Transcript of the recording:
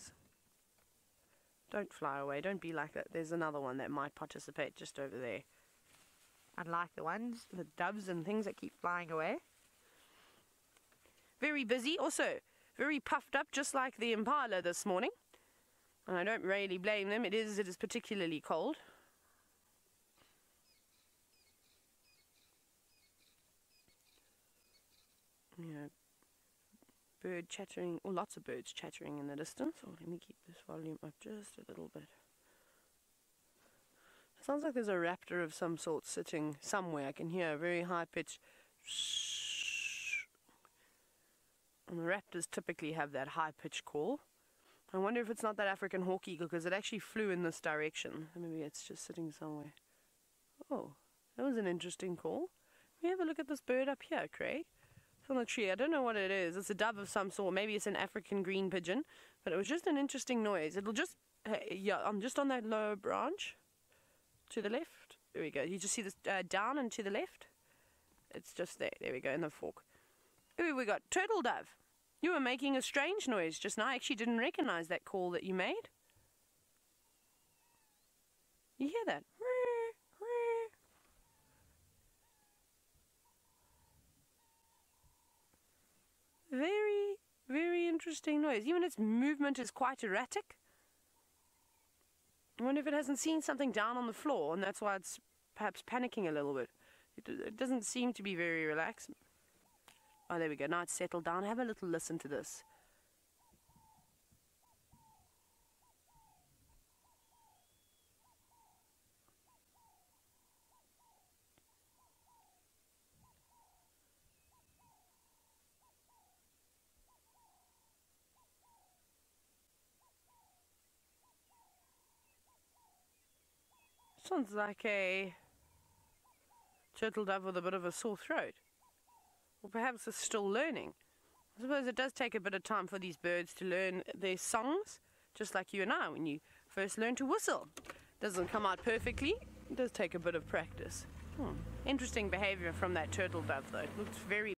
wings. Don't fly away. Don't be like that. There's another one that might participate just over there. Unlike the ones, the doves and things that keep flying away. Very busy. Also, very puffed up, just like the impala this morning. And I don't really blame them. It is, it is particularly cold. You know, bird chattering, or lots of birds chattering in the distance. Oh, let me keep this volume up just a little bit. It sounds like there's a raptor of some sort sitting somewhere. I can hear a very high pitch. And the raptors typically have that high pitched call. I wonder if it's not that African hawk eagle because it actually flew in this direction. Maybe it's just sitting somewhere. Oh, that was an interesting call. Let me have a look at this bird up here, Craig on the tree. I don't know what it is. It's a dove of some sort. Maybe it's an African green pigeon. But it was just an interesting noise. It'll just, uh, yeah, I'm just on that lower branch to the left. There we go. You just see this uh, down and to the left. It's just there. There we go, in the fork. Here we got turtle dove. You were making a strange noise just now. I actually didn't recognize that call that you made. You hear that? Very, very interesting noise. Even its movement is quite erratic. I wonder if it hasn't seen something down on the floor and that's why it's perhaps panicking a little bit. It, it doesn't seem to be very relaxed. Oh, there we go. Now it's settled down. Have a little listen to this. Sounds like a turtle dove with a bit of a sore throat. Or perhaps it's still learning. I suppose it does take a bit of time for these birds to learn their songs, just like you and I when you first learn to whistle. Doesn't come out perfectly, it does take a bit of practice. Hmm. Interesting behavior from that turtle dove though. It looks very